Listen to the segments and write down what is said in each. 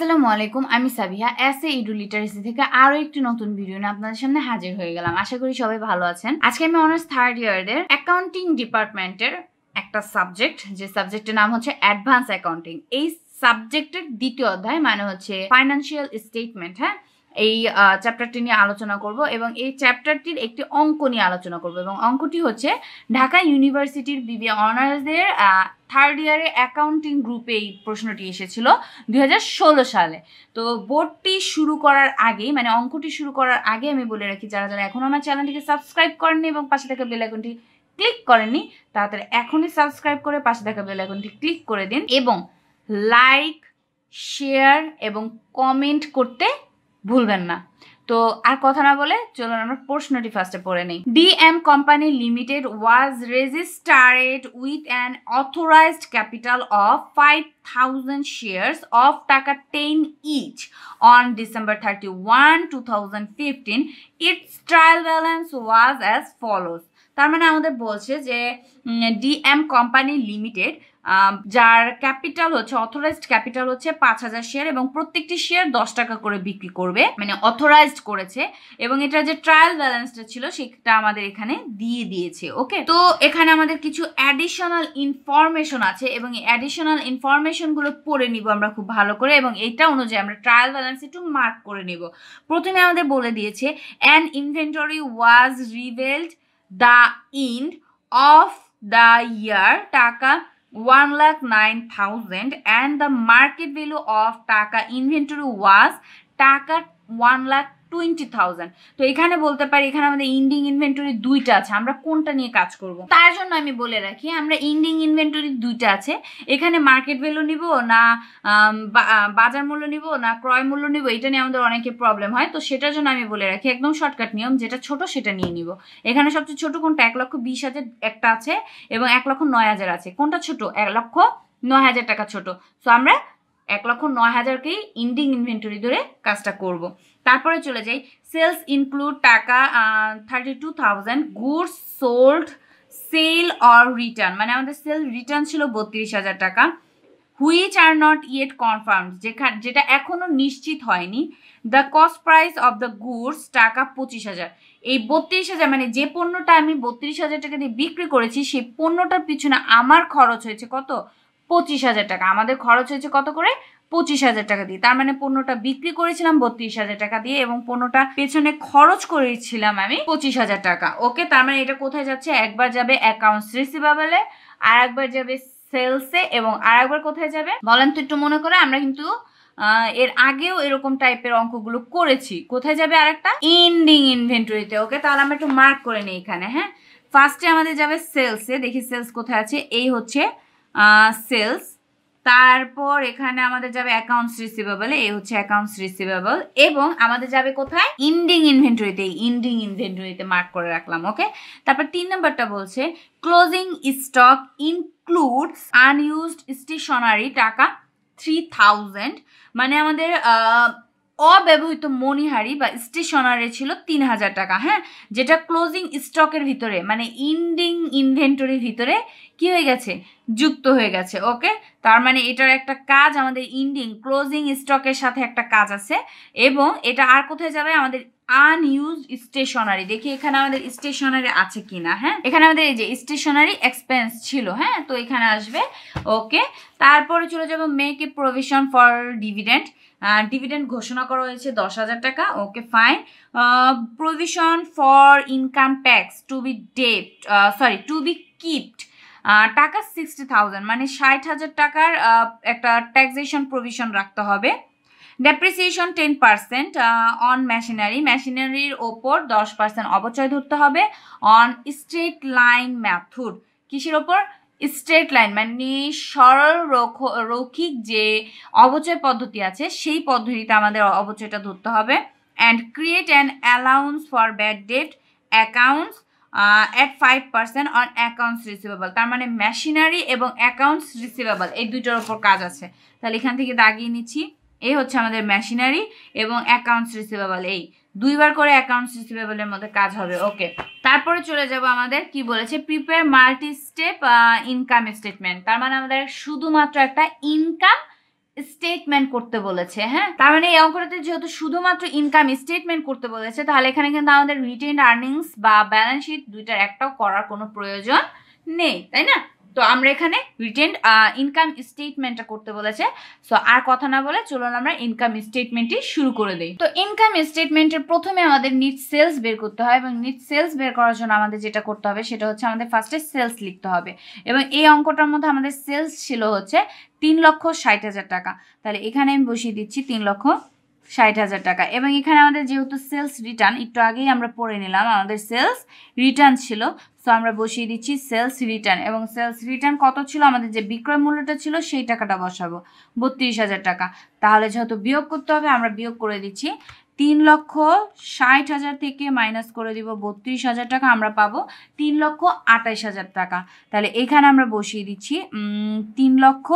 আসসালামু আলাইকুম, আমি সাবিহা এস ইডু লিটারেসি থেকে আরও একটি নতুন ভিডিও নিয়ে আপনাদের সামনে হাজির হয়ে গেলাম। আশা করি সবাই ভালো আছেন। আজকে আমি অনার্স থার্ড ইয়ারের অ্যাকাউন্টিং ডিপার্টমেন্টের একটা সাবজেক্ট যে সাবজেক্টের নাম হচ্ছে অ্যাডভান্স অ্যাকাউন্টিং এই সাবজেক্টের দ্বিতীয় অধ্যায় মানে হচ্ছে ফাইন্যান্সিয়াল স্টেটমেন্ট হ্যাঁ? এই চ্যাপ্টারটি নিয়ে আলোচনা করব এবং এই চ্যাপ্টারটির একটি অঙ্ক নিয়ে আলোচনা করব এবং অঙ্কটি হচ্ছে ঢাকা ইউনিভার্সিটির বিবি অনার্সদের থার্ড ইয়ারে অ্যাকাউন্টিং গ্রুপে এই প্রশ্নটি এসেছিল দুই হাজার ষোলো সালে। তো বোর্ডটি শুরু করার আগে মানে অঙ্কটি শুরু করার আগে আমি বলে রাখি, যারা যারা এখনও আমার চ্যানেলটিকে সাবস্ক্রাইব করেননি এবং পাশে থাকা বেল আইকনটি ক্লিক করেননি তাড়াতাড়ি এখনই সাবস্ক্রাইব করে পাশে থাকা বেল আইকনটি ক্লিক করে দিন এবং লাইক শেয়ার এবং কমেন্ট করতে ভুলবেন না। তো আর কথা না বলে চলুন আমরা প্রশ্নটি ফার্স্টে পড়ে নেই। DM company limited was registered with an authorized capital of five thousand shares of টাকা ten each on December thirty one two thousand fifteen its trial balance was as follows তার মানে আমাদের বলছে যে ডিএম কোম্পানি লিমিটেড যার capital হচ্ছে authorised capital হচ্ছে পাঁচ হাজার শেয়ার এবং প্রত্যেকটি শেয়ার দশ টাকা করে বিক্রি করবে মানে অথরাইজড করেছে এবং এটা যে ট্রায়াল ব্যালেন্সটা ছিল সেটা আমাদের এখানে দিয়ে দিয়েছে ওকে তো এখানে আমাদের কিছু অ্যাডিশনাল ইনফরমেশন আছে এবং এই অ্যাডিশনাল ইনফরমেশনগুলো পড়ে নিব আমরা খুব ভালো করে এবং এটা অনুযায়ী আমরা ট্রায়াল ব্যালেন্স একটু মার্ক করে নিব। প্রথমে আমাদের বলে দিয়েছে an inventory was revealed the end of the year টাকা 1 lakh 9000 and the market value of taka inventory was টাকা 1 lakh টোয়েন্টি থাউজেন্ড। তো এখানে বলতে পারি, এখানে আমাদের ইন্ডিং ইনভেন্টরি দুইটা আছে, আমরা কোনটা নিয়ে কাজ করব? তার জন্য আমি বলে রাখি, আমরা ইন্ডিং ইনভেন্টরি দুইটা আছে। এখানে মার্কেট ভ্যালু নিব না বাজার মূল্য নিব না, ক্রয় মূল্য নিব, এটা নিয়ে আমাদের অনেকে প্রবলেম হয়। তো সেটার জন্য আমি বলে রাখি, একদম শর্টকাট নিয়ম, যেটা ছোট সেটা নিয়ে নিব। এখানে সবচেয়ে ছোট কোনটা? এক লক্ষ বিশ হাজার একটা আছে এবং এক লক্ষ নয় হাজার আছে। কোনটা ছোট? এক লক্ষ নয় হাজার টাকা ছোট। সো আমরা এক লক্ষ নয় হাজারকেই ইন্ডিং ইনভেন্টরি ধরে কাজটা করব। তারপরে চলে যাই। সেলস ইনক্লুড টাকা thirty two thousand goods sold sale or return মানে আমাদের সেল রিটার্ন ছিল বত্রিশ হাজার টাকা। Which are not yet confirm যেটা এখনও নিশ্চিত হয়নি। The cost price of the goods টাকা পঁচিশ হাজার। এই বত্রিশ হাজার মানে যে পণ্যটা আমি বত্রিশ হাজার টাকা দিয়ে বিক্রি করেছি, সেই পণ্যটার পিছনে আমার খরচ হয়েছে কত? পঁচিশ হাজার টাকা। আমাদের খরচ হয়েছে কত করে? পঁচিশ হাজার টাকা দিয়ে। তার মানে পণ্যটা বিক্রি করেছিলাম বত্রিশ হাজার টাকা দিয়ে এবং পণ্যটা পেছনে খরচ করেছিলাম আমি পঁচিশ হাজার টাকা। ওকে, তার মানে এটা কোথায় যাচ্ছে? একবার যাবে অ্যাকাউন্টস রিসিভেবলে আর একবার যাবে সেলসে এবং আর একবার কোথায় যাবে? বলেন তো একটু মনে করে, আমরা কিন্তু এর আগেও এরকম টাইপের অঙ্কগুলো করেছি। কোথায় যাবে আরেকটা? ইন্ডিং ইনভেন্টরিতে ওকে, তাহলে আমরা একটু মার্ক করে নিই এখানে হ্যাঁ? ফার্স্টে আমাদের যাবে সেলসে দেখি সেলস কোথায় আছে? এই হচ্ছে সেলস তারপর এখানে আমাদের যাবে অ্যাকাউন্টস রিসিভেবল এই হচ্ছে অ্যাকাউন্টস রিসিভেবল এবং আমাদের যাবে কোথায়? ইন্ডিং ইনভেন্টরিতে ইন্ডিং ইনভেন্টরিতে মার্ক করে রাখলাম ওকে তারপর তিন নম্বরটা বলছে closing stock includes unused stationery টাকা থ্রি থাউজেন্ড মানে আমাদের অব্যবহৃত মণিহারি বা স্টেশনারি ছিল তিন হাজার টাকা হ্যাঁ? যেটা ক্লোজিং স্টকের ভিতরে মানে ইন্ডিং ইনভেন্টরির ভিতরে কি হয়ে গেছে? যুক্ত হয়ে গেছে ওকে তার মানে এটার একটা কাজ আমাদের ইন্ডিং ক্লোজিং স্টকের সাথে একটা কাজ আছে এবং এটা আর কোথায় যাবে? আমাদের আনইউজ স্টেশনারি দেখি এখানে আমাদের স্টেশনারি আছে কিনা হ্যাঁ? এখানে আমাদের এই যে স্টেশনারি এক্সপেন্স ছিল হ্যাঁ? তো এখানে আসবে ওকে তারপরে চলে যাব make a provision for dividend dividend ঘোষণা করা হয়েছে দশ হাজার টাকা okay fine provision for income tax to be debt sorry to be kept টাকা সিক্সটি থাউজেন্ড মানে ষাট হাজার টাকার একটা ট্যাক্সেশন প্রভিশন রাখতে হবে। Depreciation ten percent on machinery মেশিনারির ওপর দশ পার্সেন্ট অবচয় ধরতে হবে। অন স্ট্রেট লাইন ম্যাথুড কিসের ওপর? স্ট্রেট লাইন মানে সরল রৌখিক যে অবচয় পদ্ধতি আছে, সেই পদ্ধতিতে আমাদের অবচয়টা ধরতে হবে। And create an allowance for bad debt accounts at five percent on accounts receivable তার মানে মেশিনারি এবং অ্যাকাউন্টস রিসিভেবল এই দুইটার ওপর কাজ আছে। তাহলে এখান থেকে দাগিয়ে নিচ্ছি। এই হচ্ছে আমাদের মেশিনারি এবং অ্যাকাউন্টস রিসিভেবল এই। দুইবার করে অ্যাকাউন্টস রিসিভেবলের মধ্যে কাজ হবে ওকে তারপরে চলে যাব আমাদের, কি বলেছে? Prepare multi step income statement তার মানে আমাদের শুধুমাত্র একটা ইনকাম স্টেটমেন্ট করতে বলেছে হ্যাঁ? তার মানে এই অঙ্কটাতে যেহেতু শুধুমাত্র ইনকাম স্টেটমেন্ট করতে বলেছে, তাহলে এখানে কিন্তু আমাদের রিটেন আর্নিংস বা ব্যালেন্স শিট দুইটার একটাও করার কোনো প্রয়োজন নেই, তাই না? তো আমরা এখানে রিটেন ইনকাম স্টেটমেন্টটা করতে বলেছে। সো আর কথা না বলে চলুন আমরা ইনকাম স্টেটমেন্টটি শুরু করে দিই। তো ইনকাম স্টেটমেন্টের প্রথমে আমাদের নিট সেলস বের করতে হয় এবং নিট সেলস বের করার জন্য আমাদের যেটা করতে হবে সেটা হচ্ছে আমাদের ফার্স্টে সেলস লিখতে হবে। এবং এই অঙ্কটার মধ্যে আমাদের সেলস ছিল হচ্ছে তিন লক্ষ ষাট হাজার টাকা। তাহলে এখানে আমি বসিয়ে দিচ্ছি তিন লক্ষ ষাট হাজার টাকা। এবং এখানে আমাদের যেহেতু সেলস রিটার্ন একটু আগেই আমরা পড়ে নিলাম, আমাদের সেলস রিটার্ন ছিল। সো আমরা বসিয়ে দিচ্ছি সেলস রিটার্ন এবং সেলস রিটার্ন কত ছিল? আমাদের যে বিক্রয় মূল্যটা ছিল, সেই টাকাটা বসাবো। বত্রিশ হাজার টাকা। তাহলে যেহেতু বিয়োগ করতে হবে, আমরা বিয়োগ করে দিচ্ছি। তিন লক্ষ ষাট হাজার থেকে মাইনাস করে দিব বত্রিশ হাজার টাকা, আমরা পাবো তিন লক্ষ আঠাইশ হাজার টাকা। তাহলে এখানে আমরা বসিয়ে দিচ্ছি তিন লক্ষ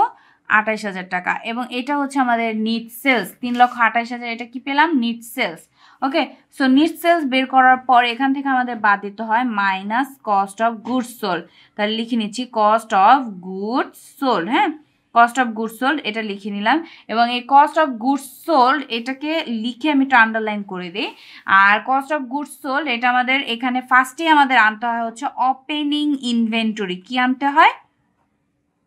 আঠাইশ হাজার টাকা। এবং এটা হচ্ছে আমাদের নিট সেলস। তিন লক্ষ আঠাইশ হাজার, এটা কি পেলাম? Net sales. Okay? So, net sales বের করার পর এখান থেকে আমাদের বাদ দিতে হয় minus cost of goods sold. তাহলে লিখে নিচ্ছি কস্ট অফ গুডস সোল হ্যাঁ? কস্ট অফ গুডস সোল্ড, এটা লিখে নিলাম। এবং এই কস্ট অফ গুডস সোল্ড, এটাকে লিখে আমি একটু আন্ডারলাইন করে দিই। আর কস্ট অফ গুডস সোল্ড, এটা আমাদের এখানে ফার্স্টেই আমাদের আনতে হয় হচ্ছে ওপেনিং ইনভেন্টরি কি আনতে হয়?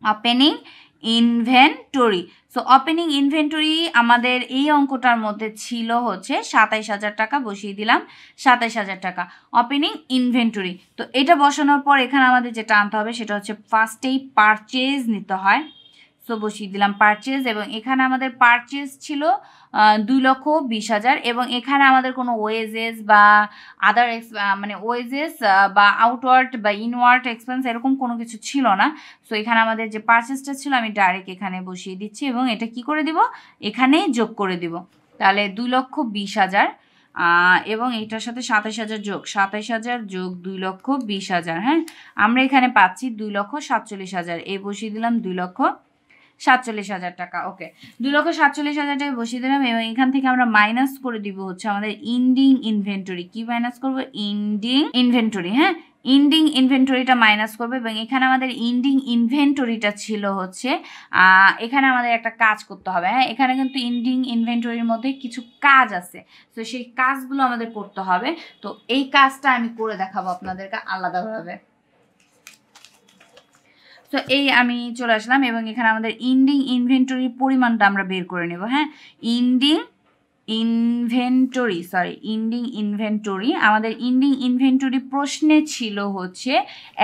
Opening inventory so opening inventory আমাদের এই অঙ্কটার মধ্যে ছিল হচ্ছে সাতাইশ হাজার টাকা, বসিয়ে দিলাম সাতাইশ হাজার টাকা। ওপেনিং ইনভেন্টরি তো এটা বসানোর পর এখানে আমাদের যেটা আনতে হবে সেটা হচ্ছে ফার্স্টেই পারচেজ নিতে হয়। সো বসিয়ে দিলাম পারচেজ এবং এখানে আমাদের পারচেজ ছিল দুই লক্ষ বিশ হাজার এবং এখানে আমাদের কোনো ওয়েজেস বা আদার মানে ওয়েজেস বা আউটওয়ার্ড বা ইনওয়ার্ড এক্সপেন্স এরকম কোনো কিছু ছিল না। সো এখানে আমাদের যে পারচেসটা ছিল আমি ডাইরেক্ট এখানে বসিয়ে দিচ্ছি এবং এটা কি করে দিব? এখানেই যোগ করে দিব। তাহলে দুই লক্ষ বিশ হাজার এবং এটার সাথে সাতাশ হাজার যোগ। সাতাশ হাজার যোগ দুই লক্ষ বিশ হাজার হ্যাঁ? আমরা এখানে পাচ্ছি দুই লক্ষ সাতচল্লিশ হাজার। এই বসিয়ে দিলাম দুই লক্ষ সাতচল্লিশ হাজার টাকা, ওকে। দু লক্ষ সাতচল্লিশ হাজার টাকা বসিয়ে দিলাম এবং এখান থেকে আমরা মাইনাস করে দিব হচ্ছে আমাদের ইন্ডিং ইনভেন্টরি কি মাইনাস করব? ইন্ডিং ইনভেন্টরি হ্যাঁ? ইন্ডিং ইনভেন্টরিটা মাইনাস করবে এবং এখানে আমাদের ইন্ডিং ইনভেন্টরিটা ছিল হচ্ছে এখানে আমাদের একটা কাজ করতে হবে হ্যাঁ? এখানে কিন্তু ইন্ডিং ইনভেন্টরির মধ্যে কিছু কাজ আছে। তো সেই কাজগুলো আমাদের করতে হবে। তো এই কাজটা আমি করে দেখাবো আপনাদেরকে আলাদাভাবে। তো এই আমি চলে আসলাম এবং এখানে আমাদের ইন্ডিং ইনভেন্টরির পরিমাণটা আমরা বের করে নেব হ্যাঁ? Ending inventory sorry ending inventory আমাদের ইন্ডিং ইনভেন্টরি প্রশ্নে ছিল হচ্ছে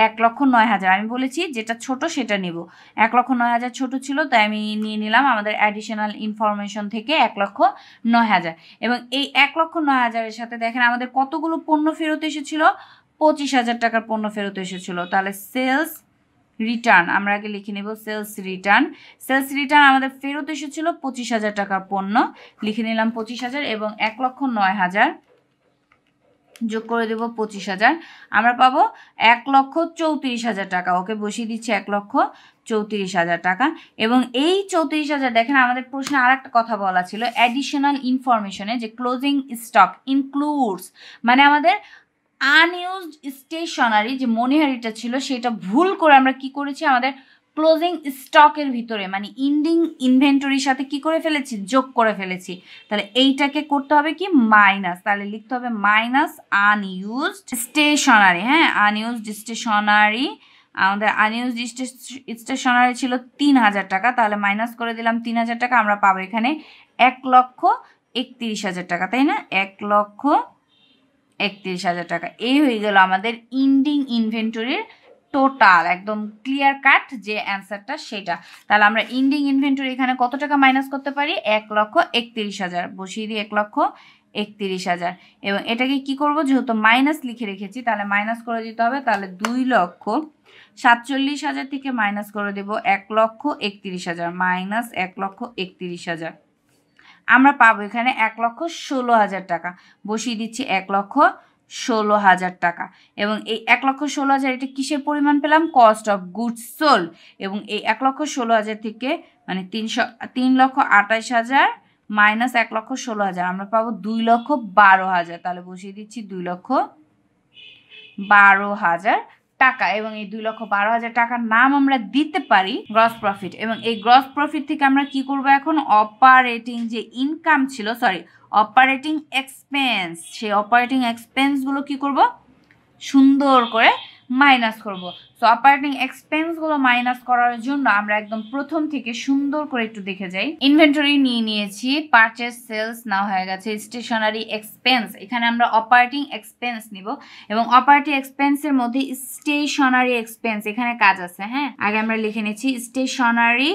এক লক্ষ নয় হাজার। আমি বলেছি যেটা ছোট সেটা নেব। এক লক্ষ নয় হাজার ছোট ছিল, তাই আমি নিয়ে নিলাম আমাদের অ্যাডিশনাল ইনফরমেশন থেকে এক লক্ষ নয় হাজার। এবং এই এক লক্ষ নয় হাজারের সাথে দেখেন আমাদের কতগুলো পণ্য ফেরত এসেছিল? পঁচিশ হাজার টাকার পণ্য ফেরত এসেছিল। তাহলে সেলস রিটার্ন আমরা আগে লিখে নেব সেলস রিটার্ন সেলস রিটার্ন আমাদের ফেরত এসেছিল পঁচিশ হাজার টাকার পণ্য। লিখে নিলাম পঁচিশ হাজার এবং এক লক্ষ নয় হাজার। যোগ করে দেব পঁচিশ হাজার। আমরা পাবো এক লক্ষ চৌত্রিশ হাজার টাকা। ওকে বসিয়ে দিচ্ছি এক লক্ষ চৌত্রিশ হাজার টাকা। এবং এই চৌত্রিশ হাজার, দেখেন আমাদের প্রশ্নে আর একটা কথা বলা ছিল অ্যাডিশনাল ইনফরমেশনে যে ক্লোজিং স্টক ইনক্লুডস মানে আমাদের আনইউজড স্টেশনারি যে মনিহারিটা ছিল, সেটা ভুল করে আমরা কি করেছি? আমাদের ক্লোজিং স্টকের ভিতরে মানে ইন্ডিং ইনভেন্টরির সাথে কি করে ফেলেছি? যোগ করে ফেলেছি। তাহলে এইটাকে করতে হবে কি? মাইনাস তাহলে লিখতে হবে মাইনাস আনইউজড স্টেশনারি হ্যাঁ? আনইউজড স্টেশনারি আমাদের আনইউজড স্টেশনারি ছিল তিন হাজার টাকা। তাহলে মাইনাস করে দিলাম তিন হাজার টাকা, আমরা পাবো এখানে এক লক্ষ একত্রিশ হাজার টাকা, তাই না? এক লক্ষ একত্রিশ হাজার টাকা। এই হয়ে গেল আমাদের ইন্ডিং ইনভেন্টরির টোটাল একদম ক্লিয়ার কাট যে অ্যান্সারটা সেটা। তাহলে আমরা ইন্ডিং ইনভেন্টরি এখানে কত টাকা মাইনাস করতে পারি? এক লক্ষ একত্রিশ হাজার। বসিয়ে দিই এক লক্ষ একত্রিশ হাজার। এবং এটাকে কি করব? যেহেতু মাইনাস লিখে রেখেছি, তাহলে মাইনাস করে দিতে হবে। তাহলে দুই লক্ষ সাতচল্লিশ হাজার থেকে মাইনাস করে দেব এক লক্ষ একত্রিশ হাজার। মাইনাস এক লক্ষ একত্রিশ হাজার। আমরা পাবো এখানে এক লক্ষ ষোলো হাজার টাকা। বসিয়ে দিচ্ছি এক লক্ষ ষোলো হাজার টাকা। এবং এই এক লক্ষ ষোলো হাজার এটা কিসের পরিমাণ পেলাম? কস্ট অফ গুডস সোল এবং এই এক লক্ষ ষোলো হাজার থেকে মানে তিনশো, তিন লক্ষ আঠাশ হাজার মাইনাস এক লক্ষ ষোলো হাজার। আমরা পাবো দুই লক্ষ বারো হাজার। তাহলে বসিয়ে দিচ্ছি দুই লক্ষ বারো হাজার। টাকা এবং এই দুই লক্ষ বারো হাজার টাকার নাম আমরা দিতে পারি গ্রস প্রফিট এবং এই গ্রস প্রফিট থেকে আমরা কি করব এখন? অপারেটিং যে ইনকাম ছিল সরি অপারেটিং এক্সপেন্স সেই অপারেটিং এক্সপেন্সগুলো কি করব? সুন্দর করে মাইনাস করব। সো অপারেটিং এক্সপেন্সগুলো মাইনাস করার জন্য আমরা একদম প্রথম থেকে সুন্দর করে একটু দেখে যাই। ইনভেন্টরি নিয়ে নিয়েছি পারচেস সেলস না হয়ে গেছে স্টেশনারি এক্সপেন্স এখানে আমরা অপারেটিং এক্সপেন্স নিব এবং অপারেটিং এক্সপেন্সের মধ্যে স্টেশনারি এক্সপেন্স এখানে কাজ আছে হ্যাঁ? আগে আমরা লিখে নিচ্ছি স্টেশনারি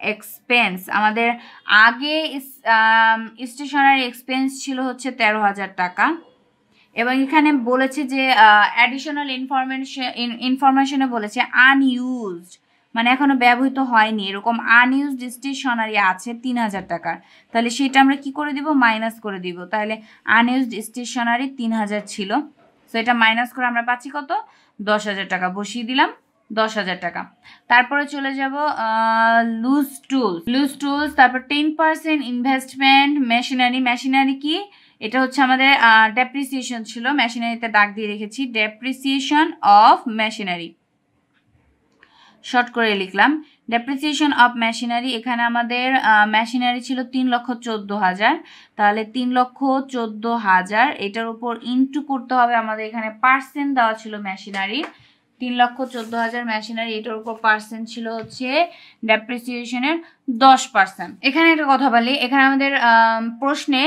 এক্সপেন্স আমাদের আগে স্টেশনারি এক্সপেন্স ছিল হচ্ছে তেরো হাজার টাকা। এবং এখানে বলেছে যে অ্যাডিশনাল ইনফরমেশন ইনফরমেশনে বলেছে আনইউজড মানে এখনও ব্যবহৃত হয়নি। এরকম আনইউজড স্টেশনারি আছে তিন হাজার টাকার। তাহলে সেটা আমরা কি করে দিব? মাইনাস করে দিব। তাহলে আনইউজড স্টেশনারি তিন হাজার ছিল। সো এটা মাইনাস করে আমরা পাচ্ছি কত? দশ হাজার টাকা। বসিয়ে দিলাম, দশ হাজার টাকা। তারপরে চলে যাব লুজ টুলস লুজ টুলস তারপর ten percent investment machinery machinery কি? এটা হচ্ছে আমাদের ডেপ্রিসিয়েশন ছিল। মেশিনারিতে দাগ দিয়ে রেখেছি। ডেপ্রিসিয়েশন অফ মেশিনারি শর্ট করে লিখলাম। ডেপ্রিসিয়েশন অফ মেশিনারি এখানে আমাদের মেশিনারি ছিল তিন লক্ষ চোদ্দ হাজার। তাহলে তিন লক্ষ চোদ্দ হাজার, এটার উপর ইনটু করতে হবে। আমাদের এখানে পার্সেন্ট দেওয়া ছিল মেশিনারির তিন লক্ষ চোদ্দ হাজার মেশিনারি এটার উপর পার্সেন্ট ছিল হচ্ছে ডেপ্রিসিয়েশনের দশ পার্সেন্ট এখানে একটা কথা বলি, এখানে আমাদের প্রশ্নে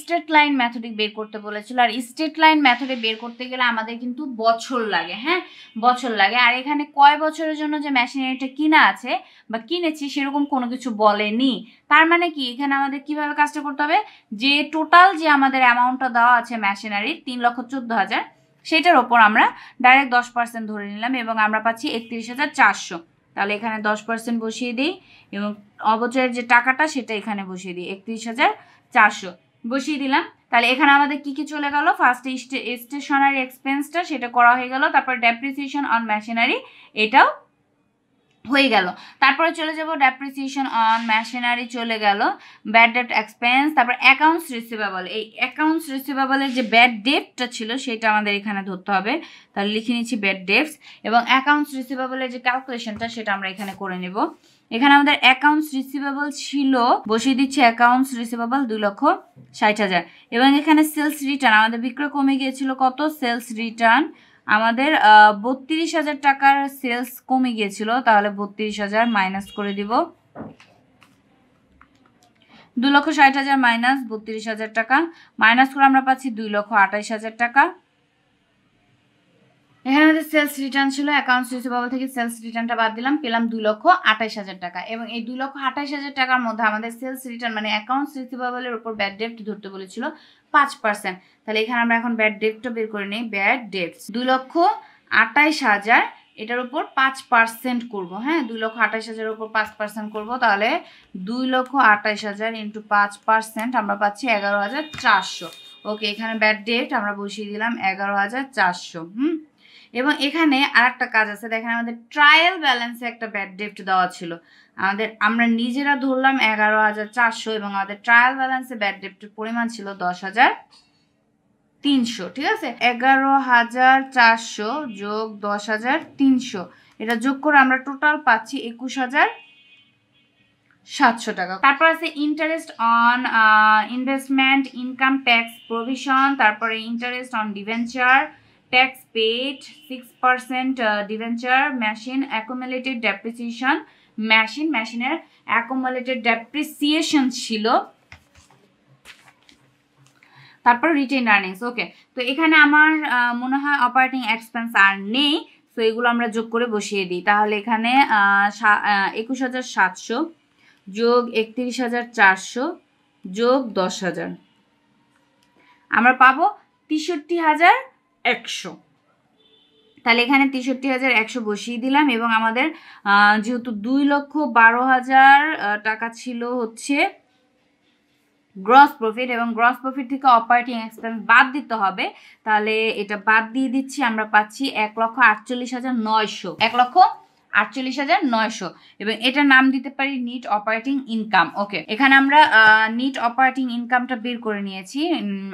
স্টেট লাইন ম্যাথডিক বের করতে বলেছিল। আর স্টেট লাইন ম্যাথডে বের করতে গেলে আমাদের কিন্তু বছর লাগে হ্যাঁ? বছর লাগে। আর এখানে কয় বছরের জন্য যে মেশিনারিটা কিনা আছে বা কিনেছি সেরকম কোনো কিছু বলেনি। তার মানে কি? এখানে আমাদের কীভাবে কাজটা করতে হবে? যে টোটাল যে আমাদের অ্যামাউন্টটা দেওয়া আছে মেশিনারির তিন লক্ষ চোদ্দ হাজার সেটার ওপর আমরা ডাইরেক্ট দশ পার্সেন্ট ধরে নিলাম এবং আমরা পাচ্ছি একত্রিশ হাজার চারশো। তাহলে এখানে দশ পার্সেন্ট বসিয়ে দিই এবং অবচয়ের যে টাকাটা সেটা এখানে বসিয়ে দিই, একত্রিশ হাজার চারশো। বসিয়ে দিলাম। তাহলে এখানে আমাদের কি কি চলে গেল? ফার্স্ট স্টেশনারি এক্সপেন্সটা সেটা করা হয়ে গেল, তারপর ডেপ্রিসিয়েশন অন মেশিনারি এটাও হয়ে গেল। তারপরে চলে যাব ডেপ্রিসিয়েশন অন মেশিনারি চলে গেল। ব্যাড ডেট এক্সপেন্স তারপর অ্যাকাউন্টস রিসিভেবল এই অ্যাকাউন্টস রিসিভেবলের যে ব্যাড ডেটটা ছিল সেটা আমাদের এখানে ধরতে হবে। তাহলে লিখে নিচ্ছি ব্যাড ডেটস এবং অ্যাকাউন্টস রিসিভেবলের যে ক্যালকুলেশনটা সেটা আমরা এখানে করে নেব। এখানে আমাদের অ্যাকাউন্টস রিসিভেবল ছিল, বসিয়ে দিচ্ছি অ্যাকাউন্টস রিসিভেবল দুই লক্ষ ষাট হাজার। এবং এখানে সেলস রিটার্ন আমাদের বিক্রয় কমে গিয়েছিল কত? সেলস রিটার্ন আমাদের বত্রিশ হাজার টাকার সেলস কমে গিয়েছিল, তাহলে বত্রিশ হাজার মাইনাস করে দিব। দুই লক্ষ ষাট হাজার মাইনাস বত্রিশ হাজার টাকা। মাইনাস করে আমরা পাচ্ছি দুই লক্ষ আঠাইশ হাজার টাকা। এখানে আমাদের সেলস রিটার্ন ছিল অ্যাকাউন্টস রিসিভেবল থেকে সেলস রিটার্নটা বাদ দিলাম, পেলাম দুই লক্ষ আঠাইশ হাজার টাকা। এবং এই দুই লক্ষ আঠাইশ হাজার টাকার মধ্যে আমাদের সেলস রিটার্ন মানে অ্যাকাউন্টস রিসিভেবলের উপর ব্যাড ডেপ্ট ধরতে বলেছিল পাঁচ পার্সেন্ট তাহলে এখানে আমরা এখন ব্যাড ডেপ্টটা বের করে নিই। ব্যাড ডেপ্ট দুই লক্ষ আঠাইশ হাজার এটার উপর পাঁচ পার্সেন্ট করব হ্যাঁ? দুই লক্ষ আঠাইশ হাজারের উপর পাঁচ পার্সেন্ট করব, তাহলে দুই লক্ষ আঠাইশ হাজার ইন্টু পাঁচ পার্সেন্ট আমরা পাচ্ছি এগারো হাজার চারশো। ওকে, এখানে ব্যাড ডেট আমরা বসিয়ে দিলাম এগারো হাজার চারশো, হুম? এবং এখানে আর একটা কাজ আছে, দেখেন আমাদের ট্রায়াল ব্যালেন্সে একটা ব্যাড ডেপ্ট দেওয়া ছিল। আমাদের, আমরা নিজেরা ধরলাম এগারো হাজার চারশো এবং আমাদের ট্রায়াল ব্যালেন্সে ব্যাড ডেপ্টের পরিমাণ ছিল দশ হাজার তিনশো, ঠিক আছে? এগারো হাজার চারশো যোগ দশ হাজার তিনশো, এটা যোগ করে আমরা টোটাল পাচ্ছি একুশ হাজার সাতশো টাকা। তারপর আছে interest on investment income tax provision তারপরে interest on debenture tax paid six percent debenture machine accumulated depreciation machine মেশিনের অ্যাকোমোলেটেড ডেপ্রিসিয়েশন ছিল। তারপর রিটেন আর্নিংস ওকে তো এখানে আমার মনে হয় অপারেটিং এক্সপেন্স আর নেই তো এগুলো আমরা যোগ করে বসিয়ে দিই। তাহলে এখানে একুশ হাজার সাতশো যোগ একত্রিশ হাজার চারশো যোগ দশ হাজার। আমরা পাবো তেষট্টি হাজার একশো। তাহলে এখানে তেষট্টি হাজার একশো বসিয়ে দিলাম এবং আমাদের যেহেতু দুই লক্ষ বারো হাজার টাকা ছিল হচ্ছে গ্রস প্রফিট এবং গ্রস প্রফিট থেকে অপারেটিং এক্সপেন্স বাদ দিতে হবে, তাহলে এটা বাদ দিয়ে দিচ্ছি, আমরা পাচ্ছি এক লক্ষ আটচল্লিশ হাজার নয়শো। এক লক্ষ আটচল্লিশ হাজার নয়শো। এবং এটার নাম দিতে পারি নিট অপারেটিং ইনকাম। ওকে, এখানে আমরা নিট অপারেটিং ইনকামটা বের করে নিয়েছি।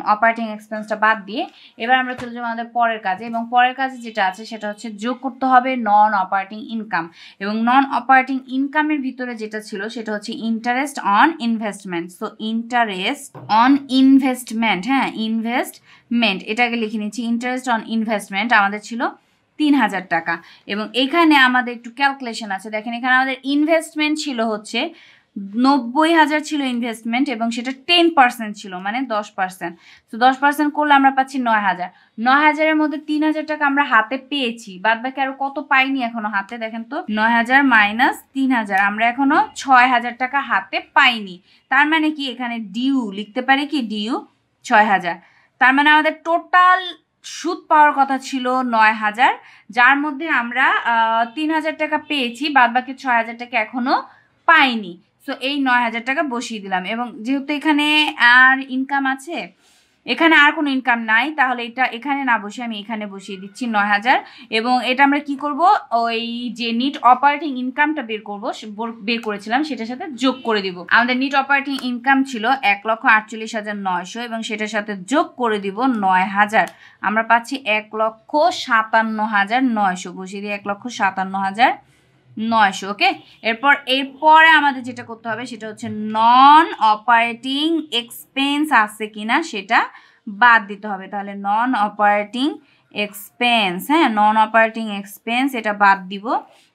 অপারেটিং এক্সপেন্সটা বাদ দিয়ে। এবার আমরা চলে যাব আমাদের পরের কাজে। এবং পরের কাজে যেটা আছে, সেটা হচ্ছে যোগ করতে হবে নন অপারেটিং ইনকাম। এবং নন অপারেটিং ইনকামের ভিতরে যেটা ছিল, সেটা হচ্ছে interest on investment. So, interest on investment হ্যাঁ ইনভেস্টমেন্ট। এটাকে লিখে নিচ্ছি, ইন্টারেস্ট অন ইনভেস্টমেন্ট। আমাদের ছিল তিন হাজার টাকা। এবং এখানে আমাদের একটু ক্যালকুলেশন আছে। দেখেন, এখানে আমাদের ইনভেস্টমেন্ট ছিল হচ্ছে নব্বই হাজার ছিল ইনভেস্টমেন্ট এবং সেটা টেন পার্সেন্ট ছিল মানে দশ পার্সেন্ট তো দশ পার্সেন্ট করলে আমরা পাচ্ছি নয় হাজার নয় হাজারের মধ্যে তিন হাজার টাকা আমরা হাতে পেয়েছি। বাদ বাকি আরও কত পাইনি এখনও হাতে? দেখেন তো নয় হাজার মাইনাস তিন হাজার আমরা এখনও ছয় হাজার টাকা হাতে পাইনি। তার মানে কি? এখানে ডিউ লিখতে পারি কি? ডিউ ছয় হাজার তার মানে আমাদের টোটাল সুদ পাওয়ার কথা ছিল নয় হাজার, যার মধ্যে আমরা তিন হাজার টাকা পেয়েছি, বাদ বাকি ছয় হাজার টাকা এখনও পাইনি। সো এই নয় হাজার টাকা বসিয়ে দিলাম। এবং যেহেতু এখানে আর ইনকাম আছে এখানে আর কোনো ইনকাম নাই, তাহলে এটা এখানে না বসে আমি এখানে বসিয়ে দিচ্ছি নয় হাজার। এবং এটা আমরা কি করব? ওই যে নিট অপারেটিং ইনকামটা বের করব বের করেছিলাম, সেটার সাথে যোগ করে দিব। আমাদের নিট অপারেটিং ইনকাম ছিল এক লক্ষ আটচল্লিশ হাজার নয়শো, এবং সেটার সাথে যোগ করে দিব নয় হাজার। আমরা পাচ্ছি এক লক্ষ সাতান্ন হাজার নয়শো। বসিয়ে দিই এক লক্ষ সাতান্ন হাজার। নয়শো ওকে এরপর, এরপরে আমাদের যেটা করতে হবে সেটা হচ্ছে নন অপারেটিং এক্সপেন্স আছে কিনা সেটা বাদ দিতে হবে। তাহলে নন অপারেটিং এক্সপেন্স হ্যাঁ? নন অপারেটিং এক্সপেন্স এটা বাদ দিব।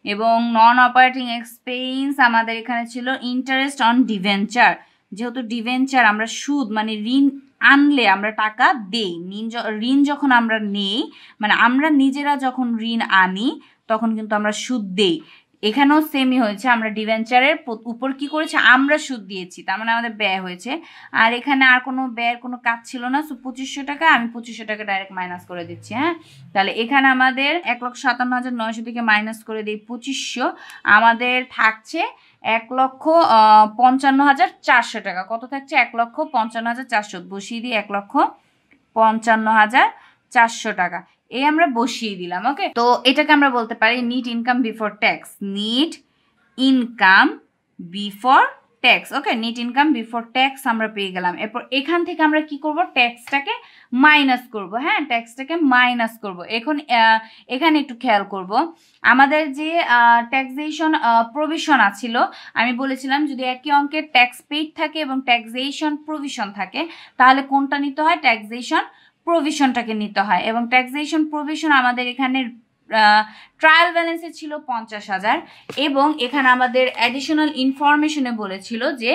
এবং নন অপারেটিং এক্সপেন্স আমাদের এখানে ছিল ইন্টারেস্ট অন ডিভেঞ্চার যেহেতু ডিভেঞ্চার আমরা সুদ মানে ঋণ আনলে আমরা টাকা দেই। ঋণ যখন আমরা নেই মানে আমরা নিজেরা যখন ঋণ আনি, তখন কিন্তু আমরা সুদ দেই। এখানেও সেমই হয়েছে, আমরা ডিভেঞ্চারের উপর কি করেছে? আমরা সুদ দিয়েছি, তার মানে আমাদের ব্যয় হয়েছে। আর এখানে আর কোনো ব্যয়ের কোনো কাজ ছিল না সো পঁচিশশো টাকা, আমি পঁচিশশো টাকা ডাইরেক্ট মাইনাস করে দিচ্ছি হ্যাঁ? তাহলে এখানে আমাদের এক লক্ষ সাতান্ন হাজার নয়শো থেকে মাইনাস করে দিই পঁচিশশো, আমাদের থাকছে এক লক্ষ পঞ্চান্ন হাজার চারশো টাকা। কত থাকছে? এক লক্ষ পঞ্চান্ন হাজার চারশো, বসিয়ে দিই এক লক্ষ পঞ্চান্ন হাজার চারশো টাকা। এই আমরা বসিয়ে দিলাম ওকে তো এটাকে আমরা বলতে পারি net income before tax net income before tax okay net income before tax আমরা পেয়ে গেলাম। এরপর এখান থেকে আমরা কি করব? ট্যাক্সটাকে মাইনাস করব হ্যাঁ? ট্যাক্সটাকে মাইনাস করব। এখন এখানে একটু খেয়াল করব। আমাদের যে ট্যাক্সেশন প্রভিশন আছিল, আমি বলেছিলাম যদি একই অঙ্কের ট্যাক্স পেইড থাকে এবং ট্যাক্সেশন প্রভিশন থাকে, তাহলে কোনটা নিতে হয়? ট্যাক্সেশন প্রভিশনটাকে নিতে হয় এবং ট্যাক্সেশন প্রভিশন আমাদের এখানে ট্রায়াল ব্যালেন্সে ছিল পঞ্চাশ হাজার এবং এখানে আমাদের অ্যাডিশনাল ইনফরমেশনে বলেছিল যে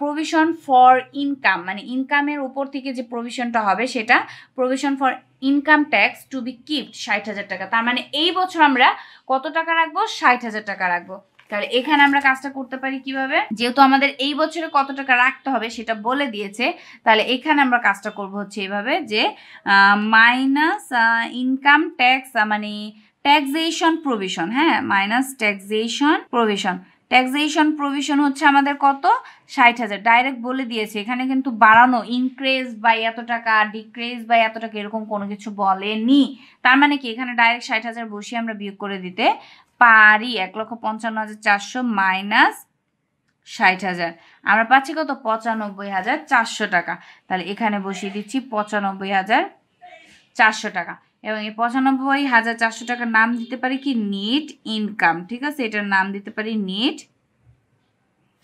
প্রভিশন ফর ইনকাম মানে ইনকামের উপর থেকে যে প্রভিশনটা হবে সেটা provision for income tax to be kept ষাট হাজার টাকা। তার মানে এই বছর আমরা কত টাকা রাখব? ষাট হাজার টাকা রাখব। তাহলে এখানে আমরা কাজটা করতে পারি কীভাবে? যেহেতু আমাদের এই বছরে কত টাকা রাখতে হবে সেটা বলে দিয়েছে, তাহলে এখানে আমরা কাজটা করব হচ্ছে এইভাবে যে মাইনাস ইনকাম ট্যাক্স মানে ট্যাক্সেশন প্রভিশন হ্যাঁ? Minus taxation provision taxation provision হচ্ছে আমাদের কত? ষাট হাজার। ডাইরেক্ট বলে দিয়েছে। এখানে কিন্তু বাড়ানো ইনক্রেজ বা এত টাকা ডিক্রেজ বা এত টাকা এরকম কোনো কিছু বলেনি। তার মানে কি? এখানে ডাইরেক্ট ষাট হাজার বসিয়ে আমরা বিয়োগ করে দিতে পারি এক লক্ষ পঞ্চান্ন হাজার চারশো মাইনাস ষাট হাজার। আমরা পাচ্ছি কত? পঁচানব্বই হাজার চারশো টাকা। তাহলে এখানে বসিয়ে দিচ্ছি পঁচানব্বই হাজার চারশো টাকা। এবং এই পঁচানব্বই হাজার চারশো টাকার নাম দিতে পারি কি? Net income. ঠিক আছে? এটার নাম দিতে পারি নিট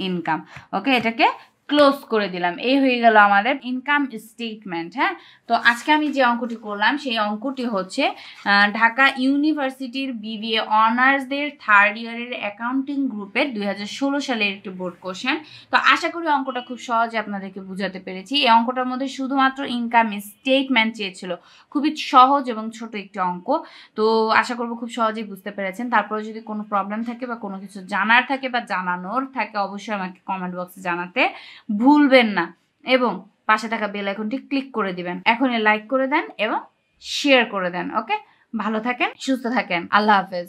ইনকাম। ওকে? এটাকে ক্লোজ করে দিলাম। এই হয়ে গেল আমাদের ইনকাম স্টেটমেন্ট হ্যাঁ? তো আজকে আমি যে অঙ্কটি করলাম, সেই অঙ্কটি হচ্ছে ঢাকা ইউনিভার্সিটির বিবিএ অনার্সদের থার্ড ইয়ারের অ্যাকাউন্টিং গ্রুপের দুই হাজার ষোলো সালের একটি বোর্ড কোশ্চেন তো আশা করি অঙ্কটা খুব সহজে আপনাদেরকে বুঝাতে পেরেছি। এই অঙ্কটার মধ্যে শুধুমাত্র ইনকাম স্টেটমেন্ট চেয়েছিল। খুবই সহজ এবং ছোট একটি অঙ্ক। তো আশা করব খুব সহজেই বুঝতে পেরেছেন। তারপরে যদি কোনো প্রবলেম থাকে বা কোনো কিছু জানার থাকে বা জানানোর থাকে, অবশ্যই আমাকে কমেন্ট বক্সে জানাতে। ভুলবেন না। এবং পাশে থাকা বেল আইকনটি ক্লিক করে দিবেন। এখনই লাইক করে দেন এবং শেয়ার করে দেন ওকে ভালো থাকেন, সুস্থ থাকেন। আল্লাহ হাফেজ।